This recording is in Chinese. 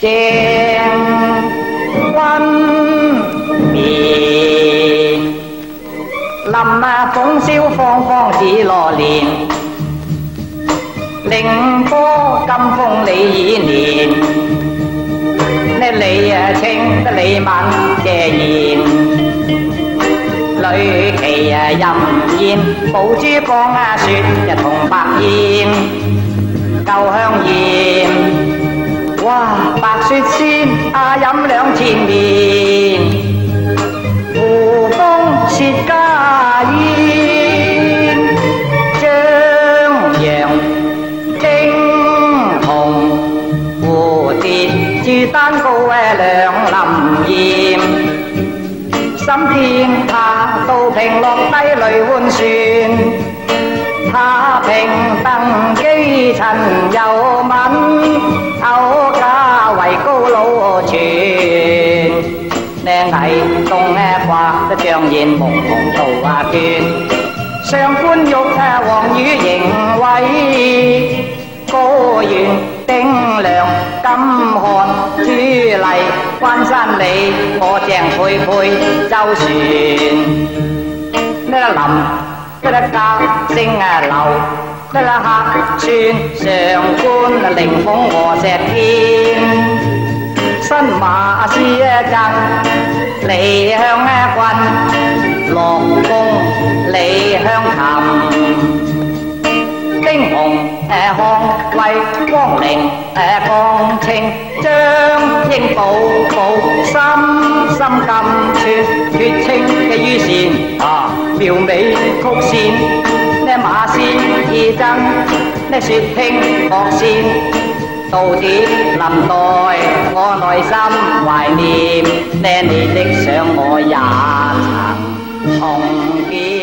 正君面，林啊风萧芳芳似罗莲，凌波金风李已年，那李啊清得李敏谢言，女旗啊任燕，宝珠光啊雪日同白燕，旧香烟。 雪仙啊，饮两千年，湖风雪家烟，张扬惊鸿，蝴蝶珠丹高诶两林烟，心天下道平落低泪换船，太平登基陈又敏。口家为高老全，靓艺东咧挂得仗义蒙蒙道啊卷，上官玉啊黄羽迎威，高原丁亮金汉朱丽关山里我郑佩佩周旋，呢林呢家声啊流。得啦客串上官凌风和石天， 马师赠李香君，落宫李香琴，丁红诶康贵光灵诶光清，张英宝宝深深金串，绝清嘅羽扇啊，妙美曲线。呢马仙二争，呢雪听乐线，到底临代我内心怀念，呢你的想我也曾同见。